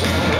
say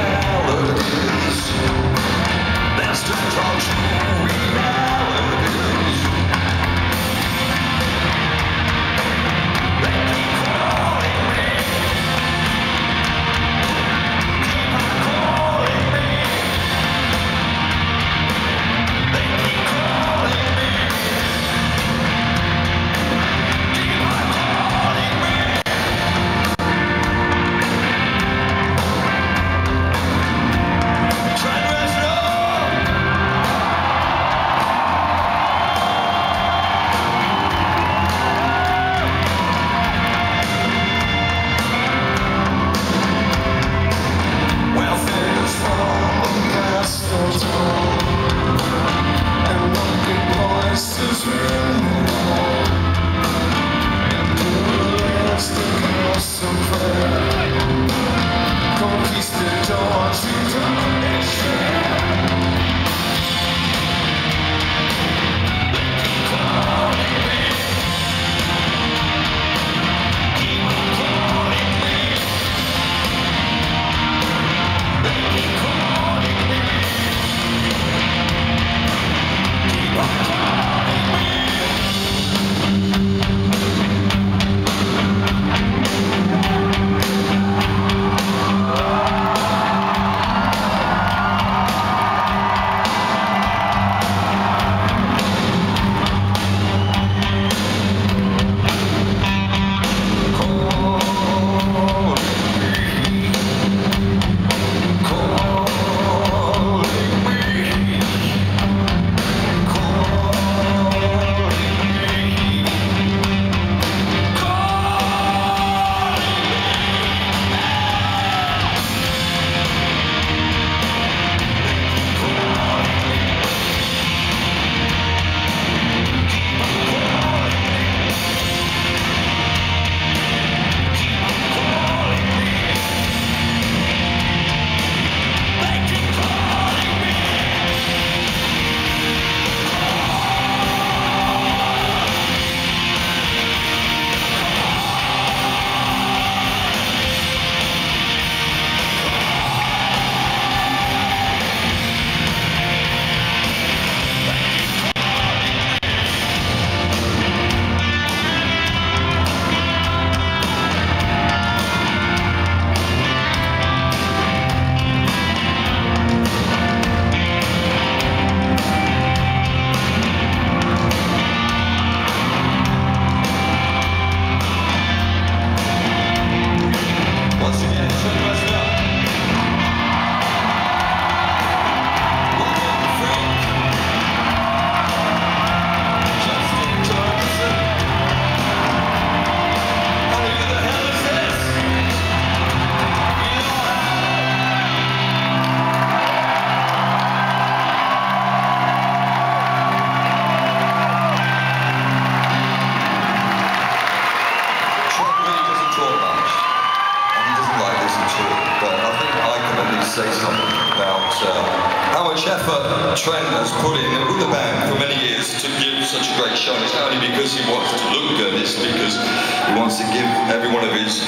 much effort Trent has put in with the band for many years to give such a great show. And it's not only because he wants to look good, it's because he wants to give every one of his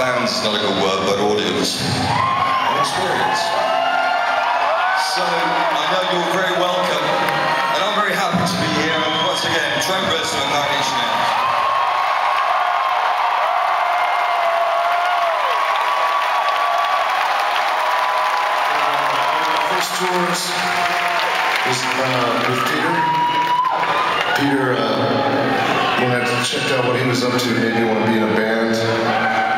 fans, not a good word, but audience, an experience. So I know you're very welcome, and I'm very happy to be here. And once again, Trent Reznor and Nine Inch Tours uh, with Peter. Peter, uh, when I checked out what he was up to, made me want to be in a band.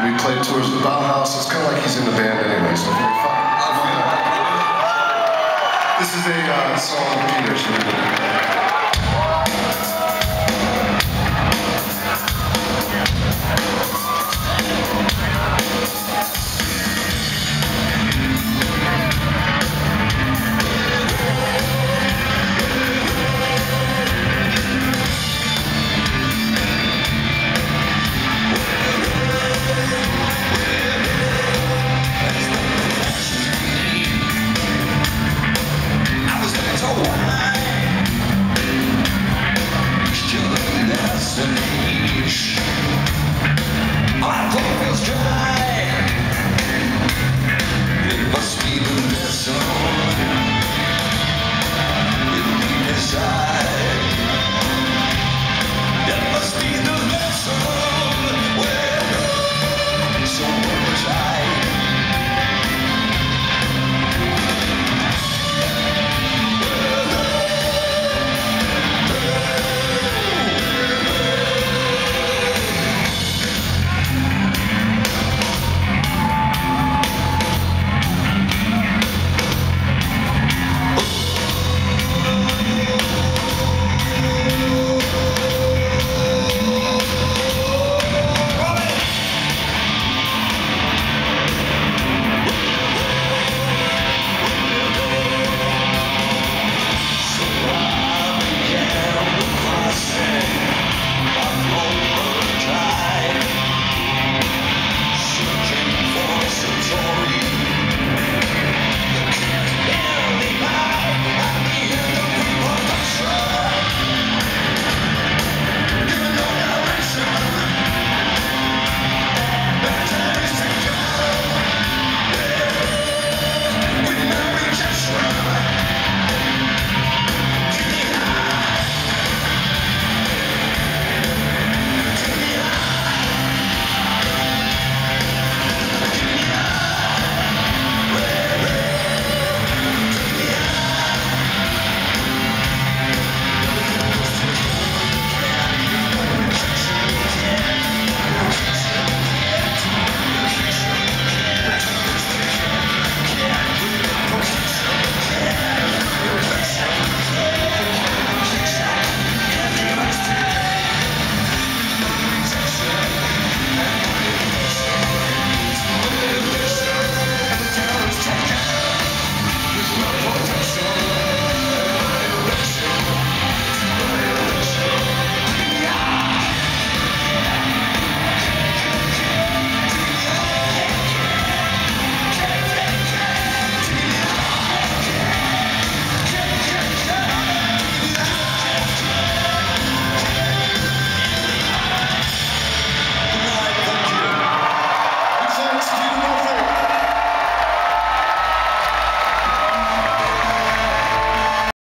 We played tours with Bauhaus. It's kind of like he's in the band anyway, so. This is a uh, song of Peter's.